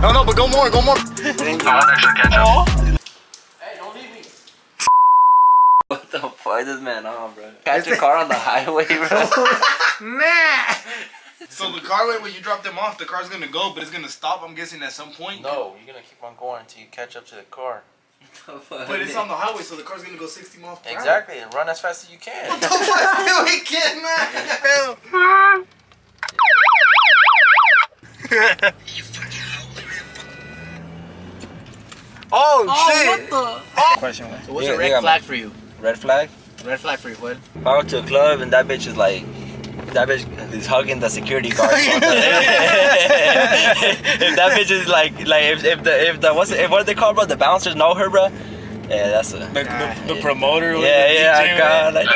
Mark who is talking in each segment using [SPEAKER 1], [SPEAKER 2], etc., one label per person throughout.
[SPEAKER 1] No, no, but go more, go more.
[SPEAKER 2] I want extra ketchup.
[SPEAKER 3] What the fuck is this man on, bro? Catch your car on the highway, bro. Nah.
[SPEAKER 1] So the car, when you drop them off, the car's gonna go, but it's gonna stop. I'm guessing at some point.
[SPEAKER 4] No, you're gonna keep on going until you catch up to the car.
[SPEAKER 1] But it's on the highway, so the car's gonna go 60 miles per hour.
[SPEAKER 4] Exactly, and run as fast as you can.
[SPEAKER 1] What the fuck do we get, man? Oh, oh, shit! Oh.
[SPEAKER 5] Question, man.
[SPEAKER 3] What's a red flag
[SPEAKER 4] for you?
[SPEAKER 3] Red flag?
[SPEAKER 4] Red flag for you, what?
[SPEAKER 3] If I go to a club and that bitch is like, that bitch is hugging the security guard. if that bitch is like, like if, if the if the what's it, what are they called, bro? The bouncers know her, bro. Yeah, that's a.
[SPEAKER 5] The, the, the promoter. with
[SPEAKER 3] Yeah,
[SPEAKER 5] the
[SPEAKER 3] yeah,
[SPEAKER 5] DJ,
[SPEAKER 3] I got like.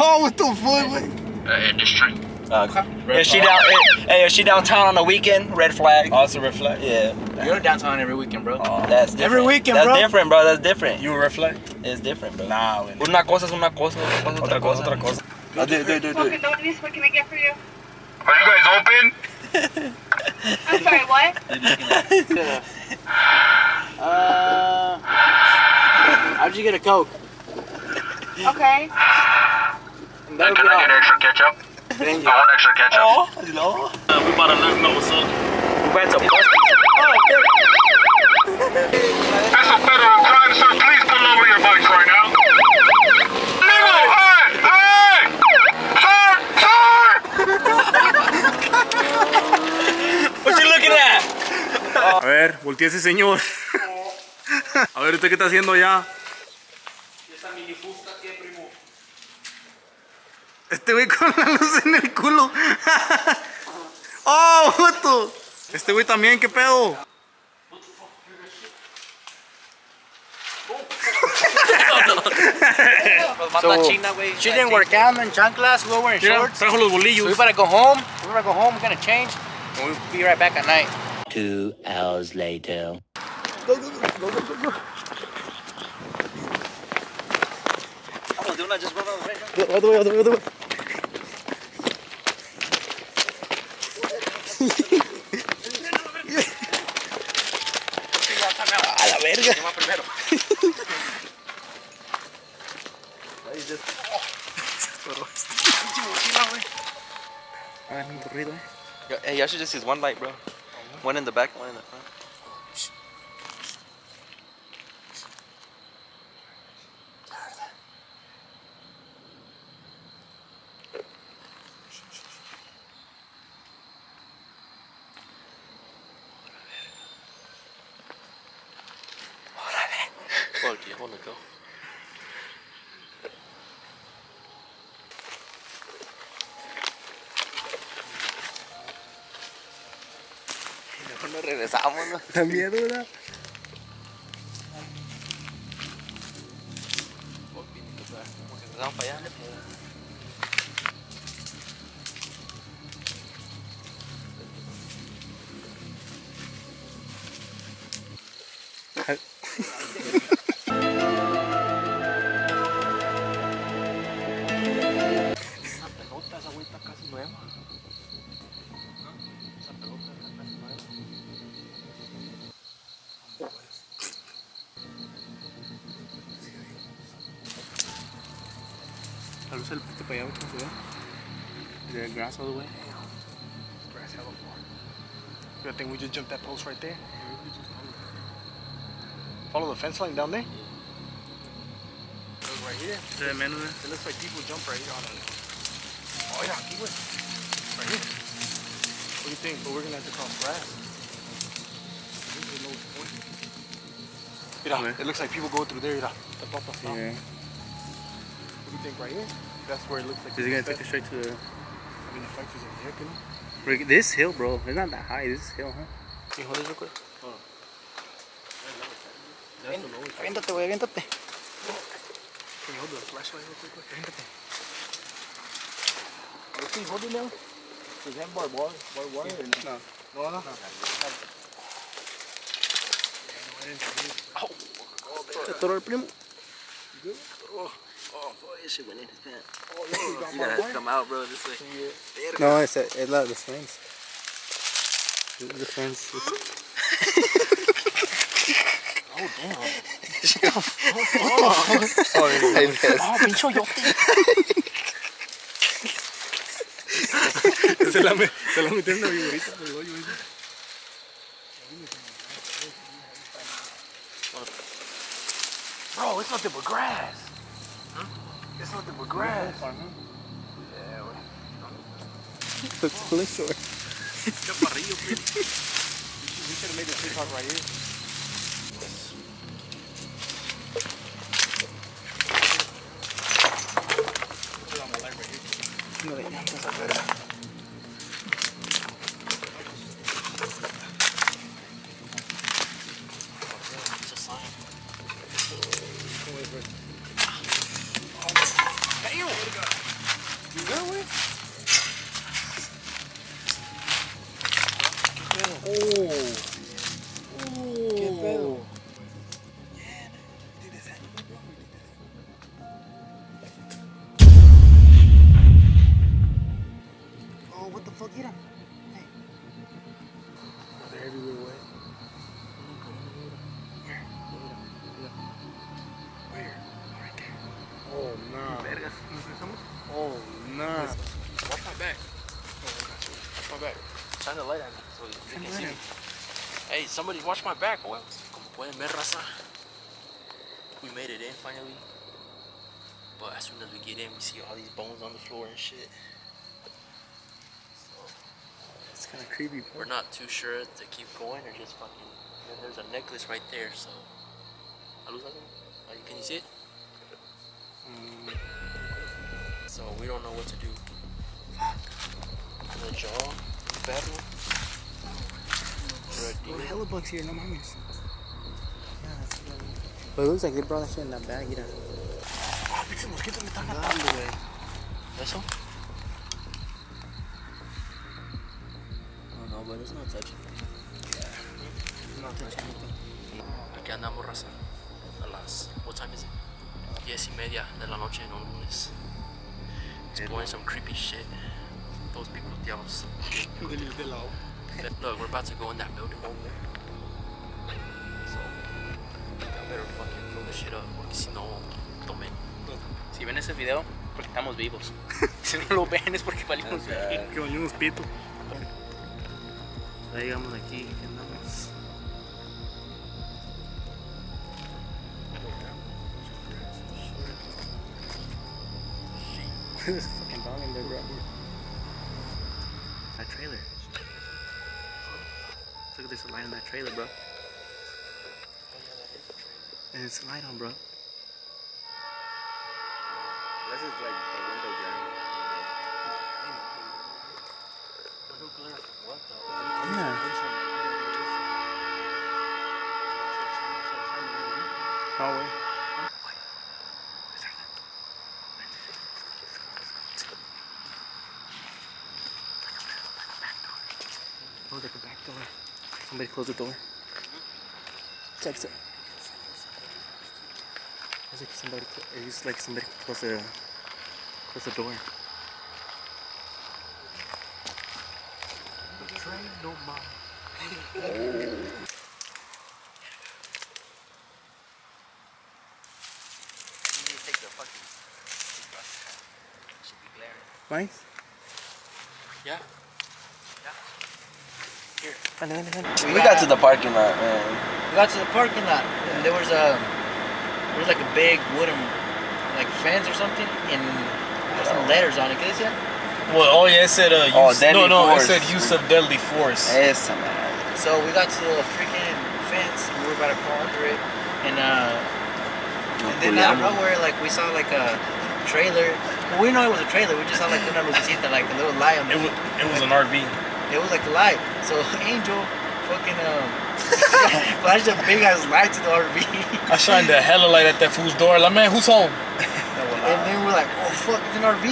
[SPEAKER 1] Oh, what the fuck, man?
[SPEAKER 2] Uh, industry.
[SPEAKER 3] Uh, if she down, if, hey, if she downtown on the weekend, red flag.
[SPEAKER 5] Also red flag.
[SPEAKER 3] Yeah,
[SPEAKER 4] You're downtown every weekend, bro.
[SPEAKER 3] oh, that's different.
[SPEAKER 1] Every weekend,
[SPEAKER 3] that's
[SPEAKER 1] bro.
[SPEAKER 3] different, bro. That's different.
[SPEAKER 5] You reflect.
[SPEAKER 3] It's different, bro.
[SPEAKER 5] Nah, güey.
[SPEAKER 3] Una cosa es una cosa, otra cosa
[SPEAKER 5] Otra cosa, otra cosa.
[SPEAKER 3] Ah, do it, do it, do it, do it.
[SPEAKER 6] What can I get for you?
[SPEAKER 2] Are you guys open?
[SPEAKER 6] I'm sorry, what?
[SPEAKER 4] Uh, how'd you get a Coke?
[SPEAKER 6] Okay.
[SPEAKER 2] And can I get extra ketchup? I want extra ketchup.
[SPEAKER 3] no.
[SPEAKER 5] we about to let them know what's up.
[SPEAKER 3] We went to Busty's.
[SPEAKER 2] That's a federal crime, sir. Please pull over your bikes right now.
[SPEAKER 3] What you looking at?
[SPEAKER 5] A ver, voltea ese señor. A ver, ¿usted qué está haciendo ya? Este güey con la luz en el culo. Oh, puto. Este güey también, ¿qué pedo?
[SPEAKER 4] She didn't work out in chanclas, we were wearing
[SPEAKER 5] Mira,
[SPEAKER 4] shorts.
[SPEAKER 5] trajo los
[SPEAKER 4] So we
[SPEAKER 5] bolillos.
[SPEAKER 4] better go home. We better go home, we're gonna change. And we'll be right back at night.
[SPEAKER 7] Two hours later.
[SPEAKER 3] Vamos, de una, just run over right
[SPEAKER 5] Otro güey, otro güey, otro güey. A la verga. Ah, un burrito, eh.
[SPEAKER 3] Yo, Hey, y'all should just use one light, bro. One in the back, one in the front. Nos regresamos, ¿no?
[SPEAKER 5] Miedo, ¿verdad?
[SPEAKER 3] Como que vamos para allá.
[SPEAKER 5] La luz del piste para allá, ¿cómo se ve? The grass all the way. Grass hella far. You think we just jumped that post right there? Follow the fence line down there? Look right here. Se ve menos, eh? It looks like people jump right here on it. Oh, yeah, keep güey. Right here. What do you think? But we're gonna have to cross grass. Mira, it looks like people go through there, mira. The papa stop.
[SPEAKER 8] Yeah.
[SPEAKER 5] What do you think right here? That's where it looks like
[SPEAKER 8] Is it gonna
[SPEAKER 5] people
[SPEAKER 8] take us straight to the
[SPEAKER 5] I mean, the factory's in here, can you?
[SPEAKER 8] Rick, this hill, bro? It's not that high. This is hill, huh?
[SPEAKER 5] Can you hold this real quick?
[SPEAKER 4] Aviéntate, güey, aviéntate.
[SPEAKER 5] Can you hold the flashlight real quick? Aviéntate. Can you hold it now? Does that bar wire, bar wire or no? No, no.
[SPEAKER 8] Se atoró el primo.
[SPEAKER 1] Oh, oh boy, this shit went in his pants. Oh, yeah, you gotta come out, bro. This way.
[SPEAKER 8] No, it's a, it's like the fence. The, the fence.
[SPEAKER 1] Oh, pincho yo.
[SPEAKER 5] Se la, me, se la metieron en la viborita del hoyo ese.
[SPEAKER 1] Bro, it's nothing but grass. It's nothing but grass.
[SPEAKER 8] Looks slick or
[SPEAKER 5] Chaparrillo, kid. We should have made this TikTok right here. Put it on the light
[SPEAKER 1] somebody watch my back, boy. Como pueden ver, raza. We made it in finally. But as soon as we get in, we see all these bones on the floor and shit.
[SPEAKER 8] It's kind of creepy.
[SPEAKER 1] We're not too sure to keep going or just fucking. And there's a necklace right there, so. ¿A luz algo? Are you- Can you see it? Mm. So we don't know what to do. The jaw, perro.
[SPEAKER 8] Oh,
[SPEAKER 1] Red
[SPEAKER 8] hella bugs here, no mames. Yeah, that's what I mean. But it looks like they brought that shit in that bag, mira. Ah, Dale, güey.
[SPEAKER 1] ¿Eso? Oh no, but it's not touching.
[SPEAKER 8] No touching anything.
[SPEAKER 1] Aquí andamos, raza. A las. What time is it? Diez y media de la noche en un lunes. Exploring some creepy shit. Those people, diablos. Look, we're about to go in that building over there. So, I better fucking blow this shit up, porque si no, tomen.
[SPEAKER 8] Si ven ese video, porque estamos vivos. si no lo ven es porque valimos bien.
[SPEAKER 5] Que valimos pito.
[SPEAKER 8] Ya llegamos aquí, aquí andamos. There's a fucking dog in there, bro. That trailer. Look, there's a light on that trailer, bro. And it's light on, bro.
[SPEAKER 9] This is like a window grind.
[SPEAKER 8] Yeah. No way. Oh, like a back door. Somebody close the door. Check it. It's like somebody. cl- It's like somebody close the close the door. Right?
[SPEAKER 1] Yeah.
[SPEAKER 8] Vale, vale, vale.
[SPEAKER 1] We got to the parking lot, man.
[SPEAKER 4] We got to the parking lot and there was a there was like a big wooden like fence or something and there's some letters on it. ¿Qué decía?
[SPEAKER 5] Well, oh yeah, it said uh, use,
[SPEAKER 10] Oh, deadly
[SPEAKER 5] no, no,
[SPEAKER 10] force.
[SPEAKER 5] it said use of deadly force.
[SPEAKER 10] Esa madre.
[SPEAKER 4] So we got to the freaking fence and we were about to crawl under it and uh and then out of nowhere like we saw like a trailer. Well, we didn't know it was a trailer. We just saw like una lucecita, like a little light on
[SPEAKER 5] It
[SPEAKER 4] the
[SPEAKER 5] was, it was an RV.
[SPEAKER 4] It was like a light. So Angel fucking um flashed a big ass light to the RV.
[SPEAKER 5] I shined the hella light at that fool's door. Like, man, who's home?
[SPEAKER 4] And then we're like, oh fuck, it's an RV.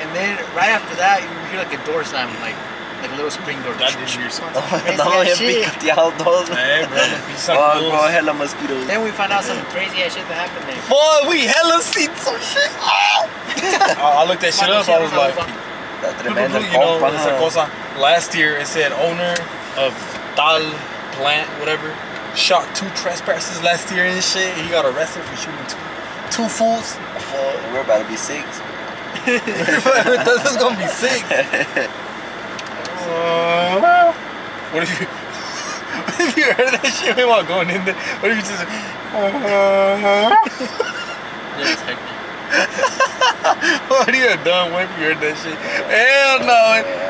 [SPEAKER 4] And then right after that, you hear like a door slam, like like a little spring door.
[SPEAKER 5] That did weird something.
[SPEAKER 3] Estamos bien
[SPEAKER 4] shit.
[SPEAKER 3] picoteados todos.
[SPEAKER 5] Hey, bro, the piece of
[SPEAKER 3] Oh,
[SPEAKER 5] clothes.
[SPEAKER 3] bro, hella mosquitoes.
[SPEAKER 4] Then we found out some crazy ass shit that happened there.
[SPEAKER 3] Boy, we hella seen some shit.
[SPEAKER 5] I, I looked that shit up. I was like,
[SPEAKER 3] Está tremendo el
[SPEAKER 5] you know,
[SPEAKER 3] compa.
[SPEAKER 5] esa cosa. Last year it said owner of tal plant, whatever, shot two trespassers last year and shit. He got arrested for shooting two two fools.
[SPEAKER 3] We're about to be six.
[SPEAKER 5] this is gonna be six. Uh, what if you? What if you heard that shit while going in there? What if you just?
[SPEAKER 1] Hectic.
[SPEAKER 5] what are you done when you heard that shit? Hell no.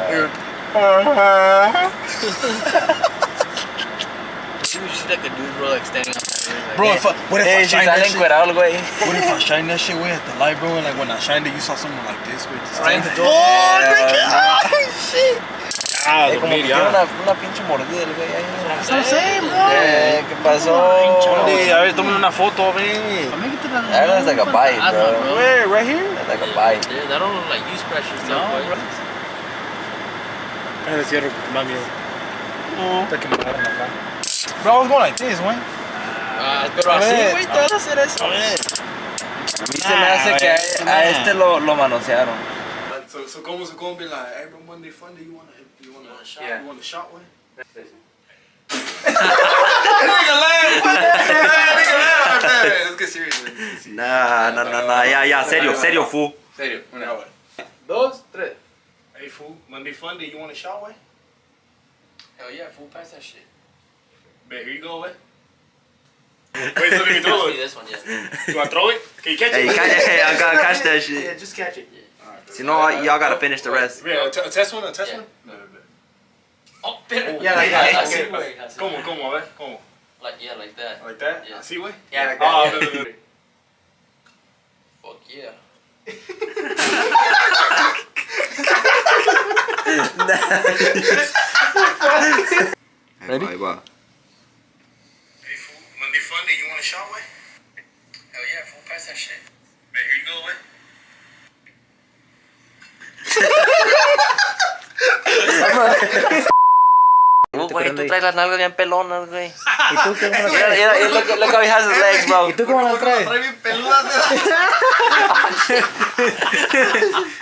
[SPEAKER 5] Dude.
[SPEAKER 4] Like a dude, bro, like standing outside. Like,
[SPEAKER 5] Bro, if I, what if I
[SPEAKER 3] Hey, si
[SPEAKER 5] shine that shit?
[SPEAKER 3] encuerado güey.
[SPEAKER 5] What if I shine that shit way at the light, bro? And like when I shined it, you saw someone like this, with just
[SPEAKER 4] Right the door.
[SPEAKER 5] Oh, nigga. Oh, shit. Ah,
[SPEAKER 3] Eh,
[SPEAKER 5] the
[SPEAKER 3] como que
[SPEAKER 5] media.
[SPEAKER 3] tiene una, una pinche mordida el güey ahí.
[SPEAKER 4] That's what I'm saying, bro.
[SPEAKER 3] Eh, ¿qué pasó?
[SPEAKER 5] Hey, a ver, tomen una foto, ven.
[SPEAKER 3] That looks like a bite, bro.
[SPEAKER 5] Where? Right here?
[SPEAKER 3] That's like a bite.
[SPEAKER 1] Yeah, that don't look like use pressure stuff,
[SPEAKER 4] No,
[SPEAKER 1] boy.
[SPEAKER 5] Miedo. Hasta que me agarren acá. Bro, I was going like this, güey.
[SPEAKER 1] Ah, pero así,
[SPEAKER 5] ver.
[SPEAKER 1] güey, te vas a hacer eso.
[SPEAKER 3] A mí se me hace que a, a este lo, lo manosearon.
[SPEAKER 5] So, so ¿cómo se cómo be like, hey, bro, Monday fun day, you wanna, you
[SPEAKER 1] a shot?
[SPEAKER 5] you want a shot, güey? Let's get serious, güey.
[SPEAKER 3] Nah, nah, nah, nah. Ya, ya, serio, serio, fu.
[SPEAKER 5] Serio, una. Dos, tres. Hey, fool, Monday fun day, you want a shot, güey?
[SPEAKER 1] Hell yeah, fool, pass that shit.
[SPEAKER 5] Bet, here you go, güey. Wait, so let me throw it.
[SPEAKER 1] this one, yeah.
[SPEAKER 5] You wanna throw it? Can you catch
[SPEAKER 3] Hey,
[SPEAKER 5] it?
[SPEAKER 3] catch, hey, I gotta catch that shit.
[SPEAKER 5] Yeah, just catch it.
[SPEAKER 3] You know what? Y'all gotta finish the rest.
[SPEAKER 5] Yeah, a, t- a test one, a test
[SPEAKER 1] Yeah.
[SPEAKER 5] one? No, no, no.
[SPEAKER 1] Oh, pero.
[SPEAKER 5] Yeah, like that.
[SPEAKER 1] Así,
[SPEAKER 5] Okay.
[SPEAKER 1] güey, así.
[SPEAKER 5] ¿Cómo, cómo, a ver, cómo?
[SPEAKER 1] Like, yeah, like that.
[SPEAKER 5] Like that?
[SPEAKER 1] Yeah.
[SPEAKER 5] see güey?
[SPEAKER 1] Yeah, like
[SPEAKER 5] Ah,
[SPEAKER 1] that.
[SPEAKER 5] no, no, no, no.
[SPEAKER 1] Fuck yeah.
[SPEAKER 3] Ready? Ahí va.
[SPEAKER 5] Hey, fool, Monday fun day, you want a shot, güey?
[SPEAKER 1] Hell yeah, fool, pass that shit.
[SPEAKER 5] Bet, here you go, güey.
[SPEAKER 3] Güey, tú traes las nalgas bien pelonas, güey.
[SPEAKER 4] ¿Y tú qué las traes?
[SPEAKER 3] look, look how he has his legs, bro.
[SPEAKER 4] ¿Y tú cómo las traes?
[SPEAKER 5] Trae bien peludas,